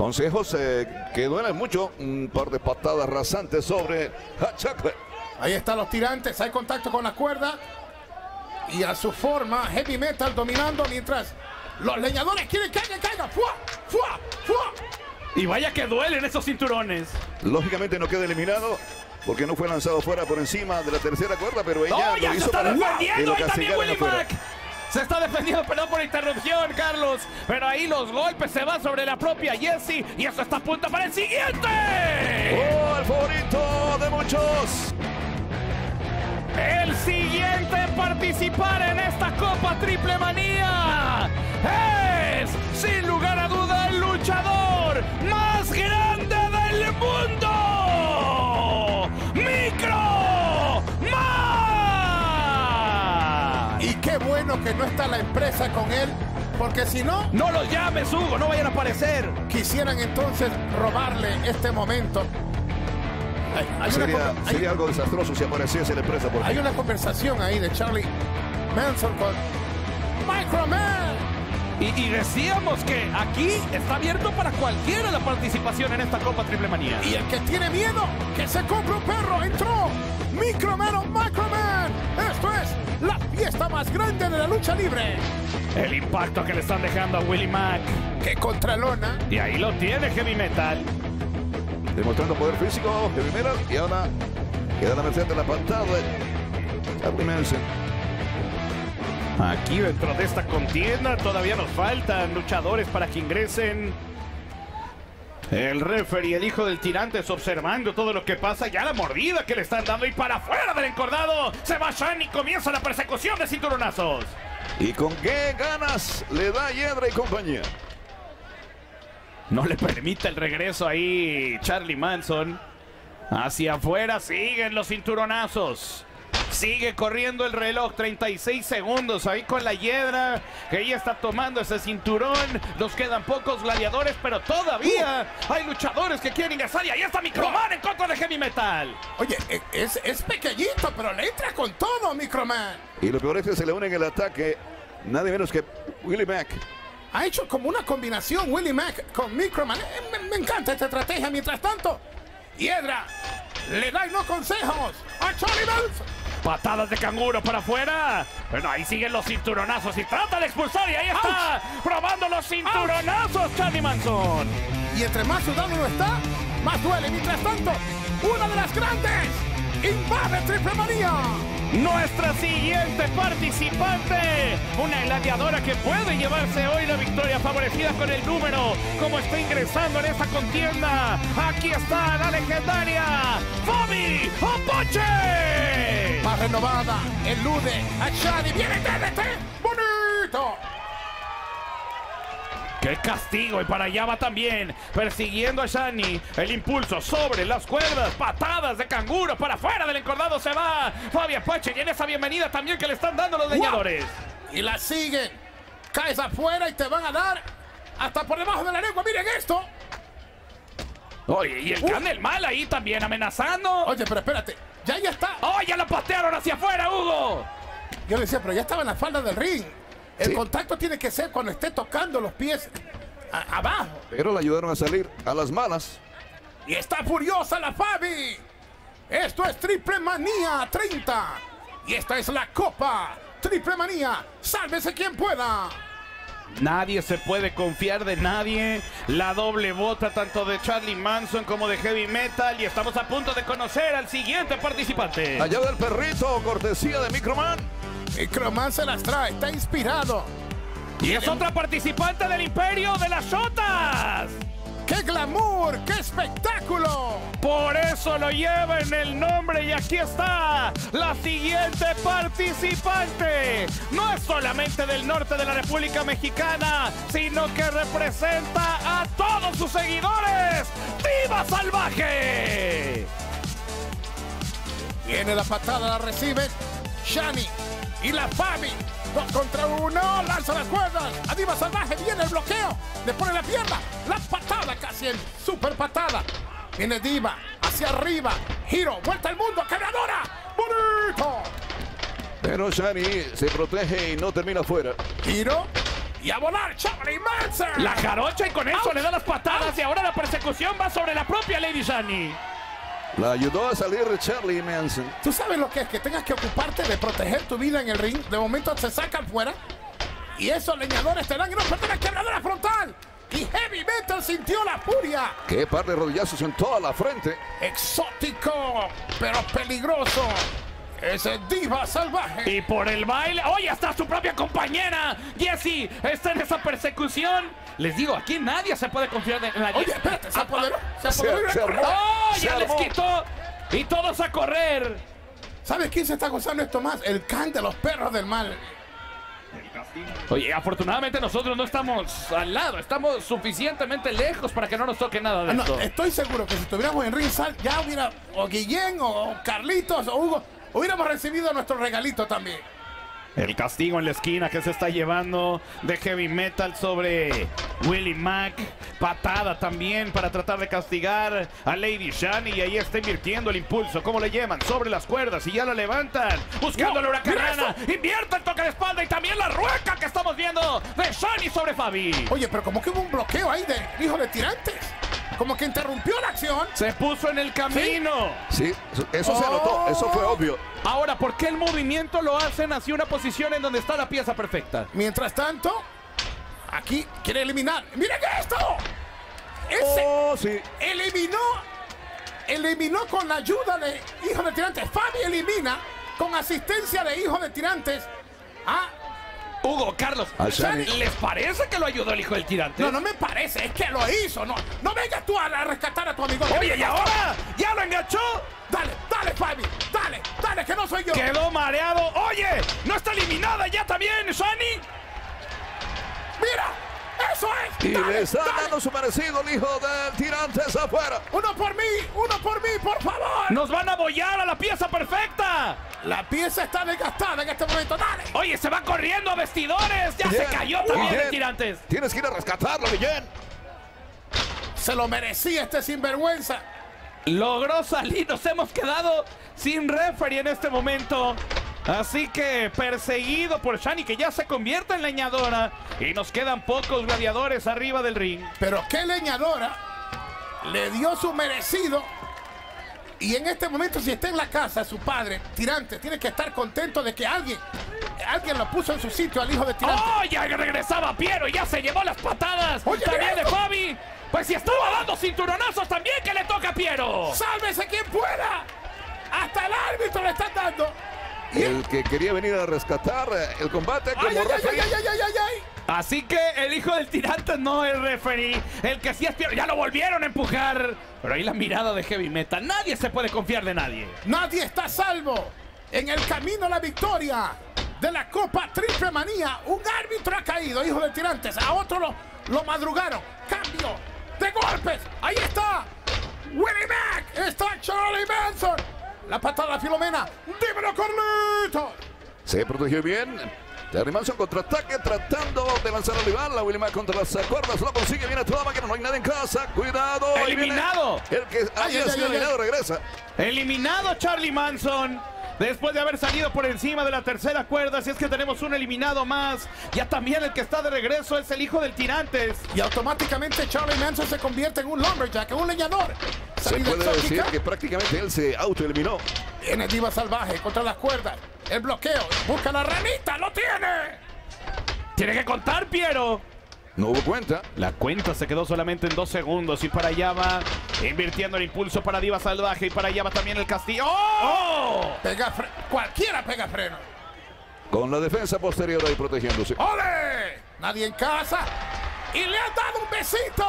Consejos eh, que duelen mucho. Un par de patadas rasantes sobre Chocolate. Ahí están los tirantes, hay contacto con la cuerda. Y a su forma, Heavy Metal dominando mientras los leñadores quieren que caiga, caiga. ¡Fua! ¡Fua! ¡Fua! Y vaya que duelen esos cinturones. Lógicamente no queda eliminado porque no fue lanzado fuera por encima de la tercera cuerda, pero ella ¡Oh, ya lo se hizo está para defendiendo! lo Ahí también Willy. Mac. Se está defendiendo, perdón por interrupción, Carlos. Pero ahí los golpes se van sobre la propia Jessie. Y eso está a punto para el siguiente. ¡Oh, el favorito de muchos! El siguiente en participar en esta Copa Triple Manía es, bueno que no está la empresa con él, porque si no, No los llames, Hugo, no vayan a aparecer. quisieran entonces robarle este momento. Hay, hay una, Sería, con- hay- sería algo desastroso si apareciese la empresa por hay una conversación ahí de Charlie Manson con Microman. Y, y decíamos que aquí está abierto para cualquiera la participación en esta Copa Triple Manía. Y el que tiene miedo, que se compre un perro, entró Microman o Microman. La fiesta más grande de la lucha libre. El impacto que le están dejando a Willie Mack. Que contra Lona, Y ahí lo tiene Heavy Metal. Demostrando poder físico de primera y ahora queda la merced de la Charlie Manson. Aquí dentro de esta contienda todavía nos faltan luchadores para que ingresen. El referee, el hijo del tirante, es observando todo lo que pasa. Ya la mordida que le están dando y para afuera del encordado. Se va Shan y comienza la persecución de cinturonazos. ¿Y con qué ganas le da Yedra y compañía? No le permite el regreso ahí Charlie Manson. Hacia afuera siguen los cinturonazos. Sigue corriendo el reloj, 36 segundos ahí con la hiedra, que ella está tomando ese cinturón. Nos quedan pocos gladiadores, pero todavía hay luchadores que quieren ingresar. Y ahí está Microman en contra de Heavy Metal. oye, e- es, es pequeñito, pero le entra con todo Microman. Y lo peor es que se le une en el ataque nadie menos que Willie Mack. Ha hecho como una combinación Willie Mack con Microman. Eh, Me, me encanta esta estrategia. Mientras tanto, Hiedra le da no consejos a Charlie. Patadas de canguro para afuera. Bueno, ahí siguen los cinturonazos y trata de expulsar. Y ahí está, probando los cinturonazos, Charlie Manson. Y entre más sudado uno está, más duele. Mientras tanto, una de las grandes invade Triple Manía. Nuestra siguiente participante, una gladiadora que puede llevarse hoy la victoria favorecida con el número, como está ingresando en esta contienda. Aquí está la legendaria Fabi Apache. Más renovada, elude a Shadi. Viene. Bonito. ¡Qué castigo! Y para allá va también, persiguiendo a Shani. El impulso sobre las cuerdas, patadas de canguro para afuera del encordado se va. Fabi Apache y en esa bienvenida también que le están dando los leñadores. Y la sigue. Caes afuera y te van a dar hasta por debajo de la lengua. Miren esto. Oye, y el Canel Mal ahí también amenazando. Oye, pero espérate. Ya ya está. ¡Oh, ya lo patearon hacia afuera, Hugo! Yo le decía, pero ya estaba en la falda del ring. El Sí. contacto tiene que ser cuando esté tocando los pies a- abajo. Pero le ayudaron a salir a las malas. Y está furiosa la Fabi. Esto es Triple Manía 30. Y esta es la Copa Triple Manía. Sálvese quien pueda. Nadie se puede confiar de nadie. La doble bota tanto de Charlie Manson como de Heavy Metal. Y estamos a punto de conocer al siguiente participante. Allá del perrito, cortesía de Microman. Microman se las trae, está inspirado. Y es otra participante del Imperio de las Sotas. ¡Qué glamour! ¡Qué espectáculo! Por eso lo lleva en el nombre y aquí está la siguiente participante. No es solamente del norte de la República Mexicana, sino que representa a todos sus seguidores. ¡Viva Salvaje! Viene la patada, la recibe Shani y la Fabi. Dos contra uno, lanza las cuerdas. Adiva Salvaje, viene el bloqueo. Le pone la pierna. La patada casi en super patada. Viene Diva hacia arriba. Giro, vuelta al mundo, cargadora. ¡Bonito! Pero Shani se protege y no termina fuera. Giro. Y a volar Charlie Manson. La jarocha y con eso le da las patadas y ahora la persecución va sobre la propia Lady Shani. La ayudó a salir Charlie Manson. Tú sabes lo que es que tengas que ocuparte de proteger tu vida en el ring. De momento se sacan fuera. Y esos leñadores te dan no la quebradora frontal. Y Heavy Metal sintió la furia. Qué par de rodillazos en toda la frente. Exótico, pero peligroso. Ese diva salvaje. Y por el baile. ¡Oye, hasta su propia compañera! Jessie está en esa persecución. Les digo, aquí nadie se puede confiar en la Oye, espérate, se apoderó. Se Se- apoderó. se armó. ¡Oh! Se Ya les quitó. Y todos a correr. ¿Sabes quién se está gozando esto más? El can de los perros del mal. Oye, afortunadamente nosotros no estamos al lado, estamos suficientemente lejos para que no nos toque nada de Ah, no, esto. estoy seguro que si estuviéramos en ringside ya hubiera o Guillén o Carlitos o Hugo hubiéramos recibido nuestro regalito también. El castigo en la esquina que se está llevando de heavy metal sobre Willie Mack. Patada también para tratar de castigar a Lady Shani. Y ahí está invirtiendo el impulso. ¿Cómo le llevan? Sobre las cuerdas y ya la levantan. Buscando No, la huracanana. Invierte el toque de espalda y también la rueca que estamos viendo de Shani sobre Fabi. Oye, pero como que hubo un bloqueo ahí de hijo de tirantes. Como que interrumpió la acción. Se puso en el camino. Sí, eso se anotó, eso fue obvio. Ahora, ¿por qué el movimiento lo hacen hacia una posición en donde está la pieza perfecta? Mientras tanto, aquí quiere eliminar. ¡Miren esto! Ese Oh, sí. eliminó, eliminó con la ayuda de Hijo de Tirantes. Fabi elimina con asistencia de Hijo de Tirantes a... Hugo, Carlos, A Shani. ¿les parece que lo ayudó el hijo del tirante? No, no me parece, es que lo hizo. No, no vengas tú a a rescatar a tu amigo. Oye, ¿y ahora? ¿Ya lo enganchó? Dale, dale, Fabi, dale, dale, que no soy yo. Quedó mareado. Oye, ¿no está eliminada ya también, Shani? Mira, eso es. Y Dale, le está dale. dando su merecido el hijo del tirantes afuera. Uno por mí, uno por mí, por favor. Nos van a bollar a la pieza perfecta. La pieza está desgastada en este momento. Dale. Oye, se va corriendo a vestidores. Ya se cayó también tirantes. Tienes que ir a rescatarlo, Guillén. Se lo merecía este sinvergüenza. Logró salir. Nos hemos quedado sin referee en este momento. Así que perseguido por Shani, que ya se convierte en leñadora. Y nos quedan pocos gladiadores arriba del ring. Pero qué leñadora le dio su merecido. Y en este momento, si está en la casa, su padre, tirante, tiene que estar contento de que alguien, alguien lo puso en su sitio al hijo de tirante. ¡Oh! Ya regresaba Piero y ya se llevó las patadas. Oye, también de. Fabi. Pues si estaba dando cinturonazos también que le toca a Piero. ¡Sálvese quien pueda! Hasta el árbitro le están dando. Y- El que quería venir a rescatar eh, el combate como ¡Ay, ay, ay, referee. ay, ay, ay, ay, ay! Así que el hijo del tirante no es referee. El que sí es Piero. Ya lo volvieron a empujar. Pero ahí la mirada de Heavy Metal. Nadie se puede confiar de nadie. Nadie está a salvo. En el camino a la victoria de la Copa Triple Manía, un árbitro ha caído, hijo de tirantes. A otro lo, lo madrugaron. Cambio de golpes. Ahí está. Willie Mack. Está Charlie Manson. La patada a Filomena. Dímelo, Carlito. Se protegió bien. Terry Manson contraataque tratando de lanzar al rival. La Willy Mack contra las cuerdas. Lo consigue. Viene toda máquina. No hay nadie en casa. Cuidado. ¡Eliminado! El que ay, sido eliminado regresa. Eliminado Charlie Manson. Después de haber salido por encima de la tercera cuerda, si es que tenemos un eliminado más. Ya también el que está de regreso es el hijo del tirantes. Y automáticamente Charlie Manson se convierte en un lumberjack, en un leñador. Se puede decir que prácticamente él se autoeliminó. Viene Diva Salvaje contra las cuerdas. El bloqueo. Busca la ranita. ¡Lo tiene! Tiene que contar, Piero. No hubo cuenta. La cuenta se quedó solamente en dos segundos y para allá va invirtiendo el impulso para Diva Salvaje y para allá va también el castillo. ¡Oh! Pega fre- Cualquiera pega freno. Con la defensa posterior ahí protegiéndose. ¡Ole! Nadie en casa. Y le han dado un besito.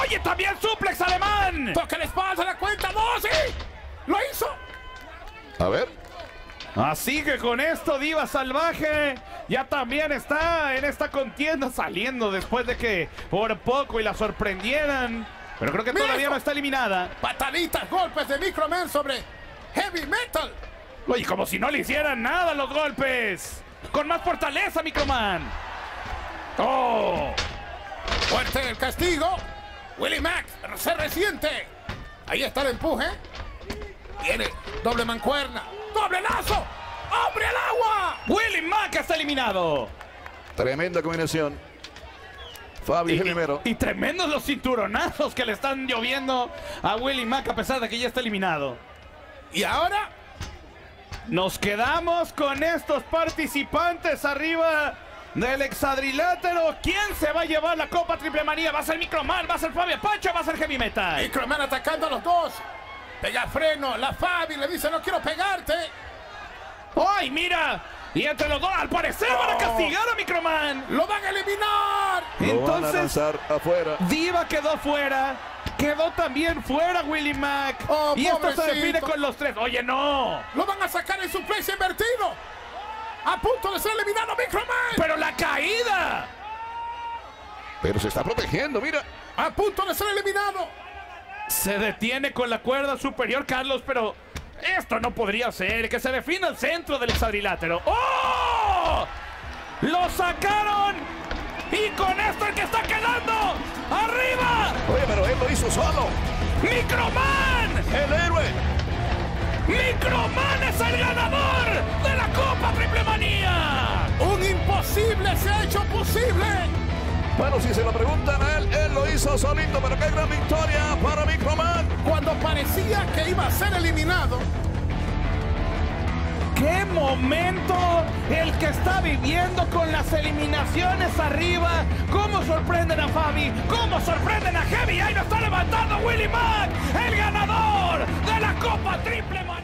¡Oye, también suplex alemán! Toca la espalda, la cuenta dos y... ¡Lo hizo! A ver. Así que con esto Diva Salvaje ya también está en esta contienda saliendo después de que por poco y la sorprendieran. Pero creo que todavía no está eliminada. Pataditas, golpes de Microman sobre Heavy Metal. Oye, como si no le hicieran nada los golpes. Con más fortaleza, Microman. ¡Oh! Fuerte el castigo. Willie Mack se resiente. Ahí está el empuje. Viene doble mancuerna. ¡Doble lazo! ¡Hombre al agua! Willy Mack está eliminado. Tremenda combinación. Fabi Y, primero. y tremendos los cinturonazos que le están lloviendo a Willy Mack a pesar de que ya está eliminado. Y ahora, Nos quedamos con estos participantes arriba del hexadrilátero. ¿Quién se va a llevar la Copa Triple Manía? ¿Va a ser Microman? ¿Va a ser Fabio Pancho? ¿Va a ser Heavy Metal? Microman atacando a los dos. Pega freno, la Fabi le dice no quiero pegarte. ¡Ay, mira! Y entre los dos, al parecer, van a castigar a Microman. Lo van a eliminar. Lo van a Entonces, afuera. Diva quedó fuera. Quedó también fuera Willy Mack. Oh, y esto se pobrecito. define con los tres. Oye, no. Lo van a sacar en su peso invertido. A punto de ser eliminado Microman. Pero la caída. Pero se está protegiendo, mira. A punto de ser eliminado. Se detiene con la cuerda superior, Carlos, pero esto no podría ser. Que se defina el centro del hexadrilátero. ¡Oh! ¡Lo sacaron! Y con esto el que está quedando arriba, Oye, pero él lo hizo solo. Microman. El héroe. Microman es el ganador de la Copa Triple Manía. Un imposible se ha hecho posible. Bueno, si se lo preguntan a él, él lo hizo solito, pero qué gran victoria para Microman. Parecía que iba a ser eliminado, ¡Qué momento el que está viviendo con las eliminaciones arriba! ¿Cómo sorprenden a Fabi? ¿Cómo sorprenden a Heavy? ¡Ahí lo está levantando Willy Mack! ¡El ganador de la Copa Triple!